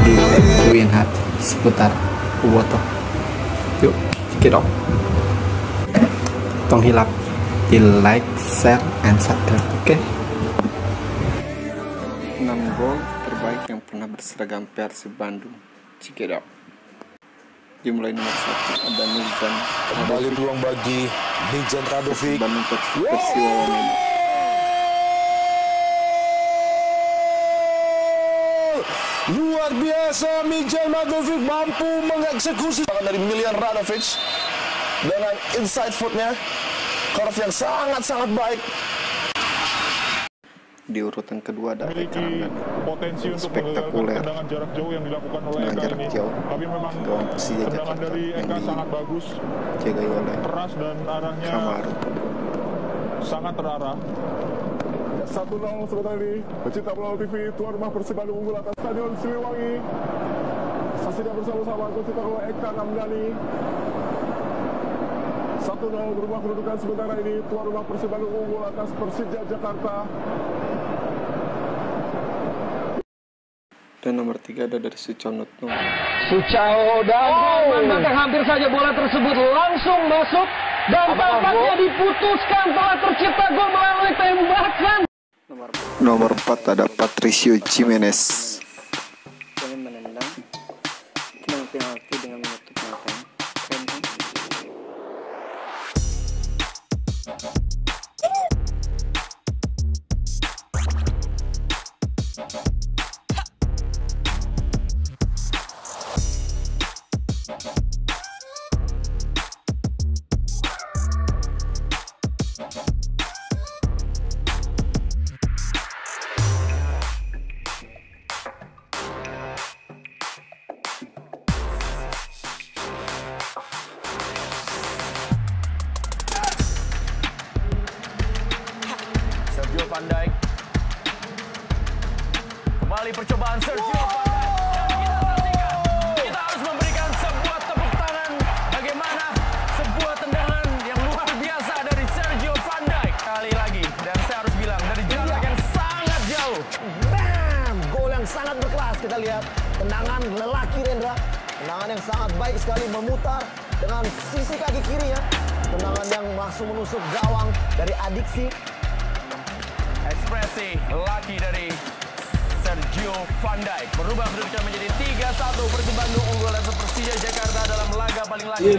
di Winhat seputar Uwoto. Yuk, kita Tong hilap di like, share, and subscribe. Oke? Okay? 6 gol terbaik yang pernah berseragam Persib Bandung. Out. Dimulai nomor satu ada Nurjan Kembali peluang bagi Nurjan Radovic. Bandung Persiwa Wamena. Luar biasa Mijan Radovic mampu mengeksekusi dari Milian Radovic dengan inside footnya curve yang sangat-sangat baik di urutan kedua ada memiliki potensi untuk spektakuler tendangan jarak jauh yang dilakukan oleh Eka jarak ini. jauh Tapi memang gawang Persija Jakarta dari yang Eka sangat bagus, dijagai oleh keras dan arahnya Kamaru sangat terarah. 1-0 sebentar ini Pecinta Bola TV Tuan rumah Persib Bandung unggul atas Stadion Siliwangi. Saksikan bersama-sama Pecinta Bola Eka Ramdhani. 1-0 berubah kedudukan sementara ini. Tuan rumah Persib Bandung unggul atas Persija Jakarta. Dan nomor tiga ada dari Suconot. Nung Sucao dan oh. hampir saja bola tersebut langsung masuk dan tampaknya diputuskan. Telah tercipta gol melalui tembakan. Nomor nomor empat ada Patricio Jimenez Kali lagi dan saya harus bilang dari jarak yang sangat jauh. Bam! Gol yang sangat berkelas kita lihat. Tendangan lelaki Rendra. Tendangan yang sangat baik sekali memutar dengan sisi kaki kirinya. Tendangan yang langsung menusuk gawang dari adiksi. Ekspresi lelaki dari Sergio Van Dijk. Merubah kedudukan menjadi 3-1 Persib Bandung unggul atas Persija Jakarta dalam laga paling lagi.